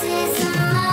This is my